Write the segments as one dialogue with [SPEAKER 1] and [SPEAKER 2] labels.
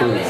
[SPEAKER 1] school.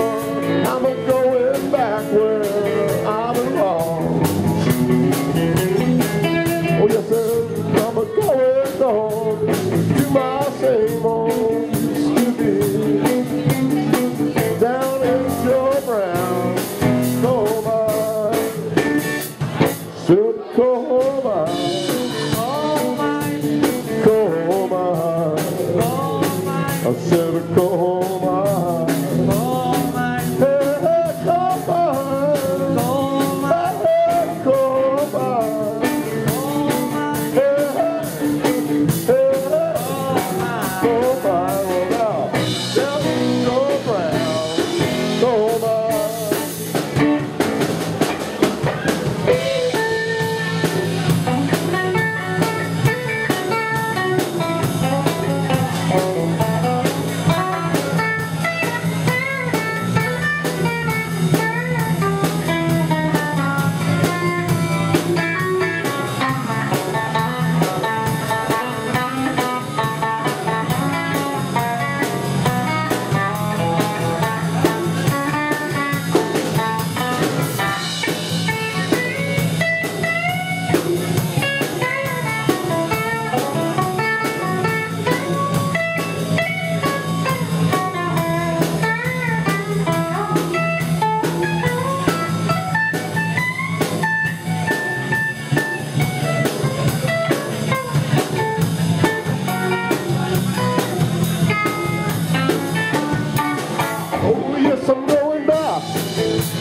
[SPEAKER 1] Oh yes, I'm going back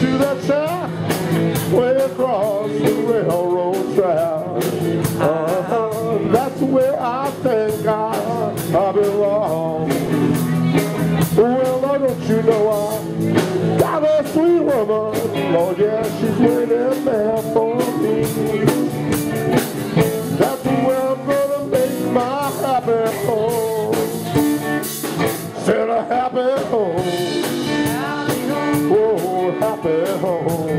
[SPEAKER 1] to that shack way across the railroad track. Uh-huh, that's where I think I, I belong. Well, don't you know I got a sweet woman. Oh yeah, she's waiting there for happy home.